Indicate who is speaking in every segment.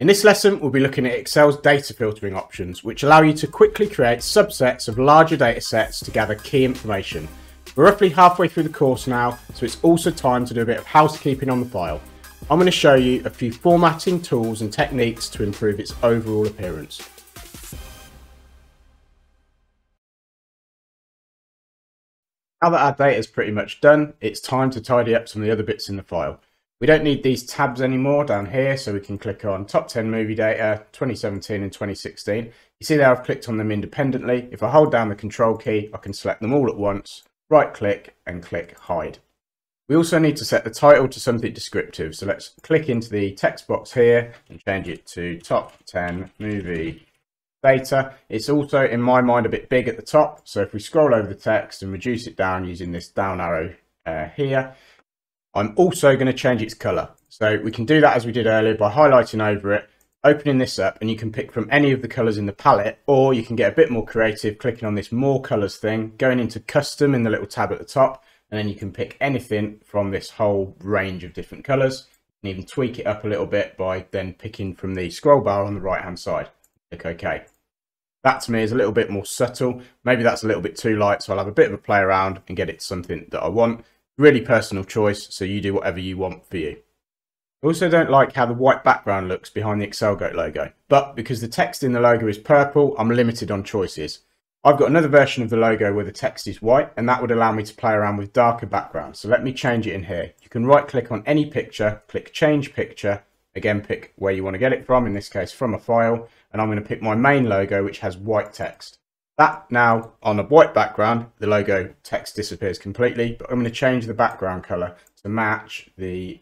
Speaker 1: In this lesson, we'll be looking at Excel's data filtering options, which allow you to quickly create subsets of larger data sets to gather key information. We're roughly halfway through the course now, so it's also time to do a bit of housekeeping on the file. I'm going to show you a few formatting tools and techniques to improve its overall appearance. Now that our data is pretty much done, it's time to tidy up some of the other bits in the file. We don't need these tabs anymore down here, so we can click on top 10 movie data 2017 and 2016. You see there I've clicked on them independently. If I hold down the control key, I can select them all at once, right click and click hide. We also need to set the title to something descriptive. So let's click into the text box here and change it to top 10 movie data. It's also, in my mind, a bit big at the top. So if we scroll over the text and reduce it down using this down arrow uh, here, I'm also going to change its color. So we can do that as we did earlier by highlighting over it, opening this up, and you can pick from any of the colors in the palette, or you can get a bit more creative clicking on this more colors thing, going into custom in the little tab at the top, and then you can pick anything from this whole range of different colors. and even tweak it up a little bit by then picking from the scroll bar on the right hand side. Click OK. That to me is a little bit more subtle. Maybe that's a little bit too light, so I'll have a bit of a play around and get it to something that I want. Really personal choice, so you do whatever you want for you. I also don't like how the white background looks behind the ExcelGoat logo, but because the text in the logo is purple, I'm limited on choices. I've got another version of the logo where the text is white, and that would allow me to play around with darker backgrounds. So let me change it in here. You can right click on any picture, click change picture, again pick where you want to get it from, in this case from a file, and I'm going to pick my main logo which has white text. That now, on a white background, the logo text disappears completely, but I'm going to change the background color to match the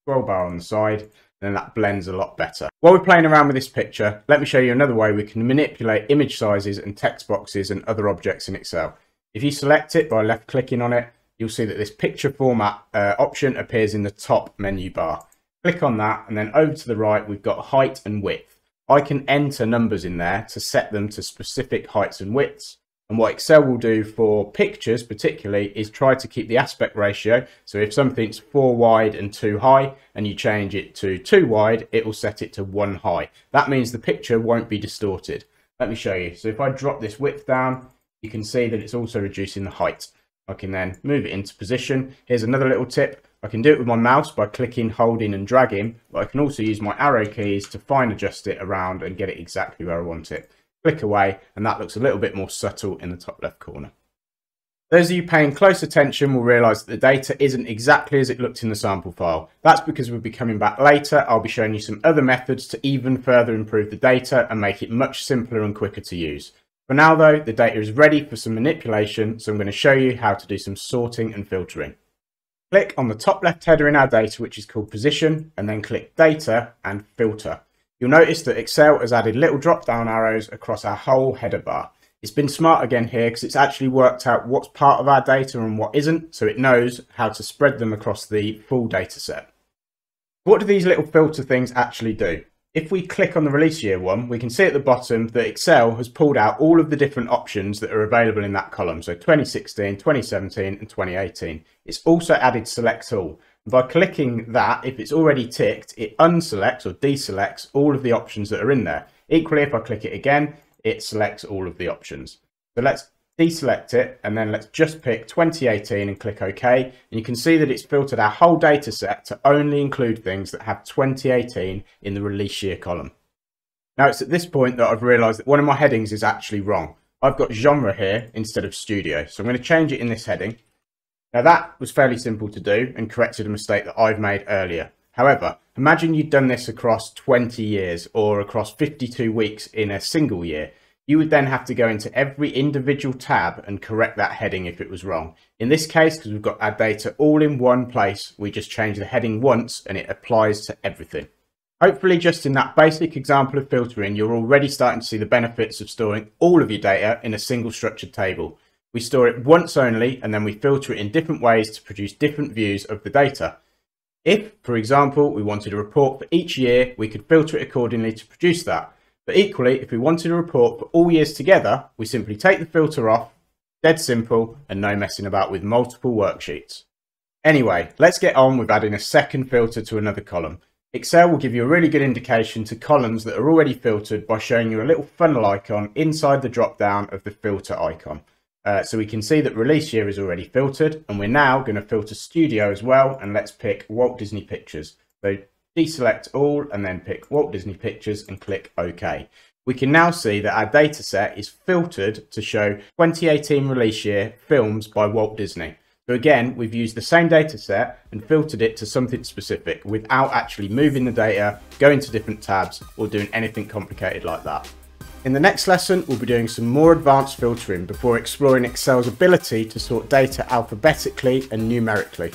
Speaker 1: scroll bar on the side, then that blends a lot better. While we're playing around with this picture, let me show you another way we can manipulate image sizes and text boxes and other objects in Excel. If you select it by left clicking on it, you'll see that this picture format uh, option appears in the top menu bar. Click on that and then over to the right, we've got height and width. I can enter numbers in there to set them to specific heights and widths. And what Excel will do for pictures particularly is try to keep the aspect ratio. So if something's four wide and two high and you change it to two wide, it will set it to one high. That means the picture won't be distorted. Let me show you. So if I drop this width down, you can see that it's also reducing the height. I can then move it into position. Here's another little tip. I can do it with my mouse by clicking, holding and dragging, but I can also use my arrow keys to fine adjust it around and get it exactly where I want it. Click away and that looks a little bit more subtle in the top left corner. Those of you paying close attention will realise that the data isn't exactly as it looked in the sample file. That's because we'll be coming back later. I'll be showing you some other methods to even further improve the data and make it much simpler and quicker to use. For now though, the data is ready for some manipulation, so I'm going to show you how to do some sorting and filtering. Click on the top left header in our data, which is called position, and then click data and filter. You'll notice that Excel has added little drop down arrows across our whole header bar. It's been smart again here because it's actually worked out what's part of our data and what isn't, so it knows how to spread them across the full data set. What do these little filter things actually do? If we click on the release year one, we can see at the bottom that Excel has pulled out all of the different options that are available in that column. So 2016, 2017 and 2018. It's also added select all. By clicking that, if it's already ticked, it unselects or deselects all of the options that are in there. Equally, if I click it again, it selects all of the options. So let's deselect it, and then let's just pick 2018 and click OK. And you can see that it's filtered our whole data set to only include things that have 2018 in the release year column. Now it's at this point that I've realized that one of my headings is actually wrong. I've got genre here instead of studio. So I'm going to change it in this heading. Now that was fairly simple to do and corrected a mistake that I've made earlier. However, imagine you'd done this across 20 years or across 52 weeks in a single year. You would then have to go into every individual tab and correct that heading if it was wrong. In this case, because we've got our data all in one place, we just change the heading once and it applies to everything. Hopefully just in that basic example of filtering, you're already starting to see the benefits of storing all of your data in a single structured table. We store it once only and then we filter it in different ways to produce different views of the data. If, for example, we wanted a report for each year, we could filter it accordingly to produce that. But equally, if we wanted a report for all years together, we simply take the filter off, dead simple, and no messing about with multiple worksheets. Anyway, let's get on with adding a second filter to another column. Excel will give you a really good indication to columns that are already filtered by showing you a little funnel icon inside the drop down of the filter icon. Uh, so we can see that release year is already filtered and we're now going to filter studio as well and let's pick Walt Disney Pictures. So deselect all and then pick Walt Disney Pictures and click OK. We can now see that our data set is filtered to show 2018 release year films by Walt Disney. So again, we've used the same data set and filtered it to something specific without actually moving the data, going to different tabs or doing anything complicated like that. In the next lesson, we'll be doing some more advanced filtering before exploring Excel's ability to sort data alphabetically and numerically.